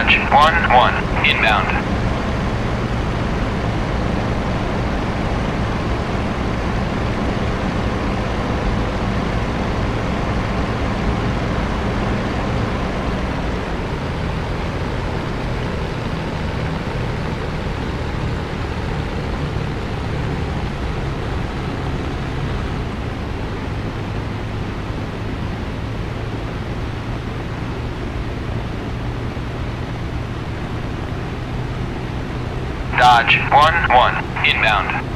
Dodge 1-1, inbound. Dodge 1-1, inbound.